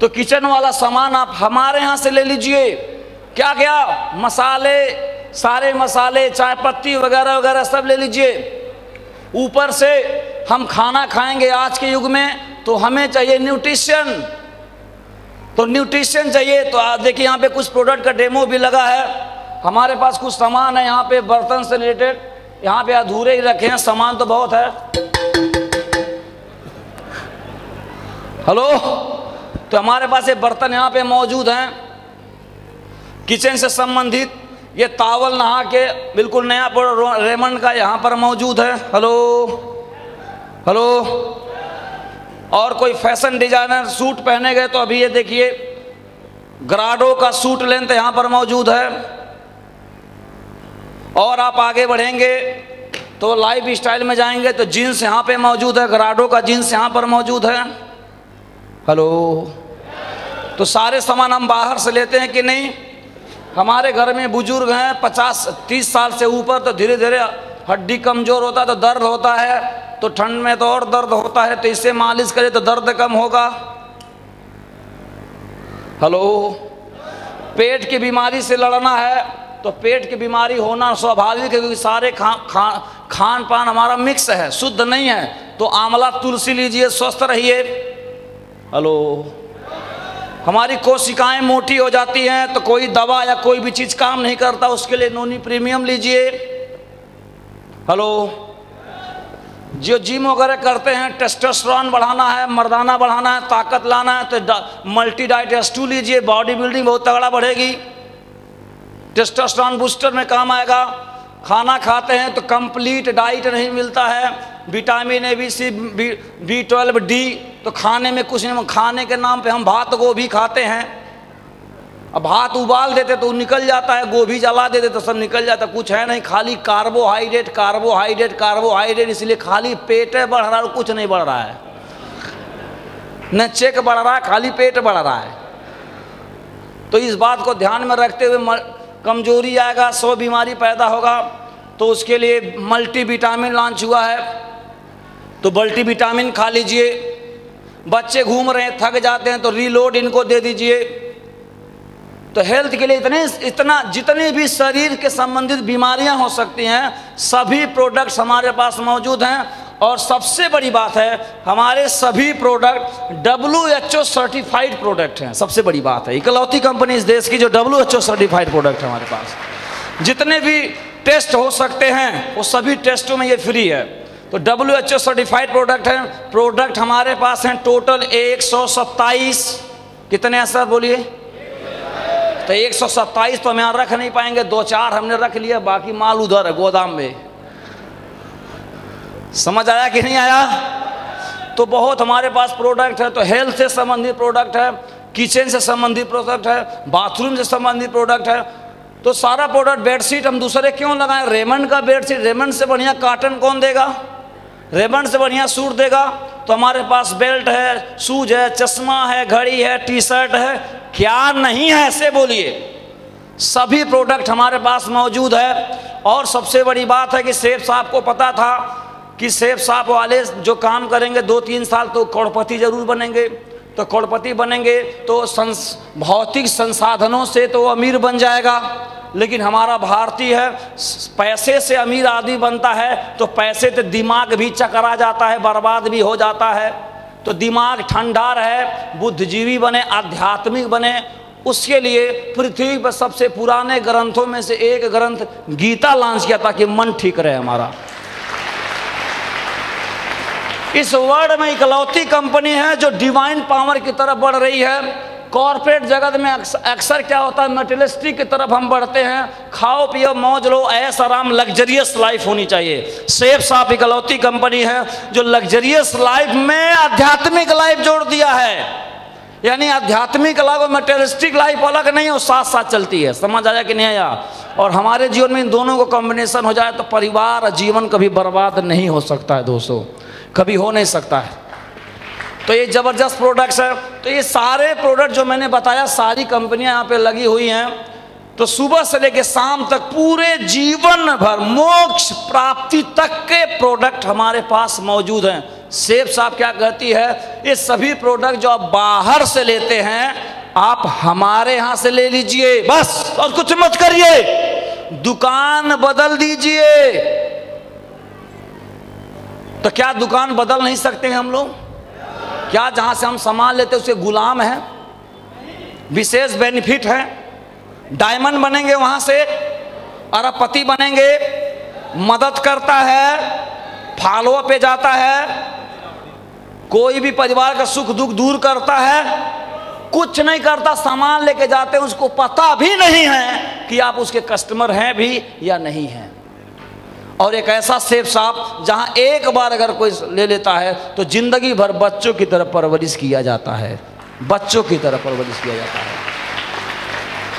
तो किचन वाला सामान आप हमारे यहाँ से ले लीजिए। क्या क्या? मसाले, सारे मसाले, चाय पत्ती वगैरह वगैरह सब ले लीजिए। ऊपर से हम खाना खाएँगे आज के युग में तो हमें चाहिए न्यूट्रिशन। तो न्यूट्रिशन चाहिए तो आप देखिए यहाँ पे कुछ प्रोडक्ट का डेमो भी लगा है। हमारे पास कुछ सामान है यहाँ पे बर्तन से रिलेटेड। यहाँ पे अधूरे ही रखे हैं, सामान तो बहुत है। हेलो? तो हमारे पास ये बर्तन यहाँ पे मौजूद हैं। किचन से संबंधित ये तावल नहा के बिल्कुल नया रेमंड का यहाँ पर मौजूद है। हेलो? हेलो? और कोई फ़ैशन डिज़ाइनर सूट पहने गए तो अभी ये देखिए, ग्राडो का सूट लेंथ यहाँ पर मौजूद है। और आप आगे बढ़ेंगे तो लाइफ स्टाइल में जाएँगे तो जीन्स यहाँ पे मौजूद है, ग्राडो का जीन्स यहाँ पर मौजूद है। हेलो? तो सारे सामान हम बाहर से लेते हैं कि नहीं? हमारे घर में बुज़ुर्ग हैं पचास तीस साल से ऊपर तो धीरे धीरे हड्डी कमज़ोर होता है तो दर्द होता है तो ठंड में तो और दर्द होता है तो इससे मालिश करे तो दर्द कम होगा। हेलो? पेट की बीमारी से लड़ना है तो पेट की बीमारी होना स्वाभाविक है क्योंकि सारे खा, खा खान पान हमारा मिक्स है शुद्ध नहीं है तो आंवला तुलसी लीजिए स्वस्थ रहिए। हेलो? हमारी कोशिकाएँ मोटी हो जाती हैं तो कोई दवा या कोई भी चीज़ काम नहीं करता, उसके लिए नोनी प्रीमियम लीजिए। हेलो? जो जिम वगैरह करते हैं, टेस्टोस्टेरोन बढ़ाना है, मर्दाना बढ़ाना है, ताकत लाना है तो मल्टी डाइट एस टू लीजिए, बॉडी बिल्डिंग बहुत तगड़ा बढ़ेगी। टेस्टोस्टेरोन बूस्टर में काम आएगा। खाना खाते हैं तो कंप्लीट डाइट नहीं मिलता है, vitamin A, B, C, B twelve, D तो खाने में कुछ नहीं खाने के नाम पे हम भात, गोभी खाते हैं। अब भात उबाल देते तो निकल जाता है, गोभी जला देते तो सब निकल जाता कुछ है नहीं, खाली कार्बोहाइड्रेट कार्बोहाइड्रेट कार्बोहाइड्रेट, इसलिए खाली पेट बढ़ रहा है कुछ नहीं बढ़ रहा है। न चेक बढ़ रहा है, खाली पेट बढ़ रहा है। तो इस बात को ध्यान में रखते हुए कमज़ोरी आएगा, सौ बीमारी पैदा होगा तो उसके लिए मल्टी विटामिन लॉन्च हुआ है। तो मल्टी विटामिन खा लीजिए। बच्चे घूम रहे हैं, थक जाते हैं तो रीलोड इनको दे दीजिए। तो हेल्थ के लिए इतने, इतना, जितने भी शरीर के संबंधित बीमारियाँ हो सकती हैं, सभी प्रोडक्ट्स हमारे पास मौजूद हैं। और सबसे बड़ी बात है, हमारे सभी product W H O certified product हैं। सबसे बड़ी बात है। इकलौती कंपनी इस देश की जो W H O certified product है हमारे पास। जितने भी टेस्ट हो सकते हैं, वो सभी टेस्टों में ये फ्री है। तो W H O certified product हैं। प्रोडक्ट हमारे पास हैं टोटल एक सौ सत्ताईस। कितने हैं सर, बोलिए? तो एक सौ सत्ताईस तो हम यहाँ रख नहीं पाएँगे। दो चार हमने रख लिया बाकी माल उधर है गोदाम में। समझ आया कि नहीं आया? तो बहुत हमारे पास प्रोडक्ट है तो हेल्थ से संबंधित प्रोडक्ट है किचन से संबंधित प्रोडक्ट है बाथरूम से संबंधित प्रोडक्ट है। तो सारा प्रोडक्ट बेडशीट हम दूसरे क्यों लगाएँ? रेमंड का बेडशीट रेमंड से बढ़िया काटन कौन देगा? रेमंड से बढ़िया सूट देगा। तो हमारे पास बेल्ट है शूज़ है, चश्मा है, घड़ी है टी शर्ट है। क्या नहीं है ऐसे बोलिए? सभी प्रोडक्ट हमारे पास मौजूद है। और सबसे बड़ी बात है कि सेफ़ साहब को पता था कि सेफ़ साहब वाले जो काम करेंगे, दो तीन साल तो करोड़पति ज़रूर बनेंगे। तो करोड़पति बनेंगे तो संस, भौतिक संसाधनों से तो अमीर बन जाएगा। लेकिन हमारा भारतीय है पैसे से अमीर आदमी बनता है तो पैसे से दिमाग भी चकरा जाता है, बर्बाद भी हो जाता है। तो दिमाग ठंडा रहे बुद्धिजीवी बने, आध्यात्मिक बने, उसके लिए पृथ्वी पर सबसे पुराने ग्रंथों में से एक ग्रंथ गीता लॉन्च किया ताकि मन ठीक रहे हमारा। इस वर्ल्ड में इकलौती कंपनी है जो डिवाइन पावर की तरफ़ बढ़ रही है। कॉरपोरेट जगत में अक्सर क्या होता है? मटेरियलिस्टिक की तरफ़ हम बढ़ते हैं। खाओ, पियो, मौज लो, ऐस, आराम लग्जरियस लाइफ होनी चाहिए। सेफ़ साफ़ इकलौती कंपनी है जो लग्जरियस लाइफ में आध्यात्मिक लाइफ जोड़ दिया है। यानी आध्यात्मिक अलग और मटेरियलिस्टिक लाइफ अलग नहीं और साथ साथ चलती है। समझ आया कि नहीं आया? और हमारे जीवन में इन दोनों को कॉम्बिनेशन हो जाए तो परिवार और जीवन कभी बर्बाद नहीं हो सकता है, दोस्तों। कभी हो नहीं सकता है। तो ये ज़बरदस्त प्रोडक्ट्स है तो ये सारे प्रोडक्ट जो मैंने बताया, सारी कंपनियाँ यहाँ पे लगी हुई हैं। तो सुबह से लेकर शाम तक पूरे जीवन भर, मोक्ष प्राप्ति तक के प्रोडक्ट हमारे पास मौजूद हैं। सेफ़ साहब क्या कहती है? ये सभी प्रोडक्ट जो आप बाहर से लेते हैं, आप हमारे यहाँ से ले लीजिए। बस, और कुछ मत करिए। दुकान बदल दीजिए। तो क्या दुकान बदल नहीं सकते हैं हम लोग? क्या जहाँ से हम सामान लेते उसके गुलाम हैं? विशेष बेनिफिट है? डायमंड बनेंगे वहाँ से, अरबपति बनेंगे, मदद करता है, फॉलो पे जाता है, कोई भी परिवार का सुख दुख दूर करता है, कुछ नहीं करता, सामान लेके जाते उसको पता भी नहीं है कि आप उसके कस्टमर हैं भी या नहीं हैं। और एक ऐसा सेब साफ़ जहाँ एक बार अगर कोई ले लेता है तो ज़िंदगी भर बच्चों की तरफ़ परवरिश किया जाता है। बच्चों की तरफ़ परवरिश किया जाता है।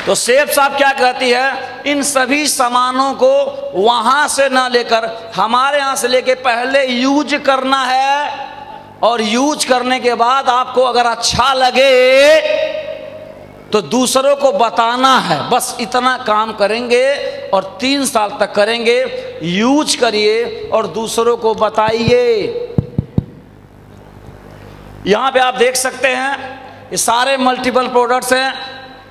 तो सेब साहब क्या कहती है? इन सभी सामानों को वहाँ से ना लेकर, हमारे यहाँ से लेके पहले यूज़ करना है। और यूज़ करने के बाद आपको अगर अच्छा लगे तो दूसरों को बताना है। बस इतना काम करेंगे और तीन साल तक करेंगे। यूज़ करिए और दूसरों को बताइए। यहाँ पे आप देख सकते हैं, ये सारे मल्टीपल प्रोडक्ट्स हैं।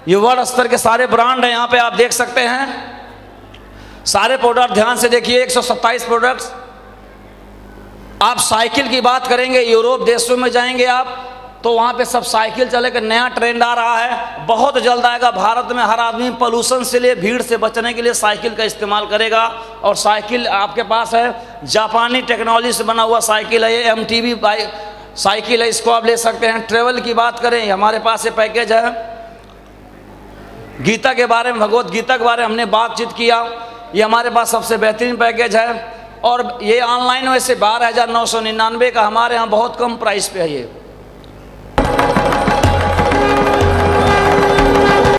ये वर्ल्ड स्तर के सारे ब्रांड हैं, यहाँ पे आप देख सकते हैं। सारे प्रोडक्ट ध्यान से देखिए 127 प्रोडक्ट्स आप साइकिल की बात करेंगे, यूरोप देशों में जाएँगे आप। तो वहाँ पे सब साइकिल चले का नया ट्रेंड आ रहा है। बहुत जल्द आएगा। भारत में हर आदमी पोल्यूशन से लिए, भीड़ से बचने के लिए साइकिल का इस्तेमाल करेगा। और साइकिल आपके पास है। जापानी टेक्नोलॉजी से बना हुआ साइकिल है ये एम टी साइकिल है, इसको आप ले सकते हैं। ट्रेवल की बात करें, हमारे पास ये पैकेज है। गीता के बारे में, भगवत गीता के बारे में हमने बातचीत किया। ये हमारे पास सबसे बेहतरीन पैकेज है। और ये ऑनलाइन वैसे बारह हज़ार नौ सौ निन्यानवे का हमारे यहाँ बहुत कम प्राइस पे है ये।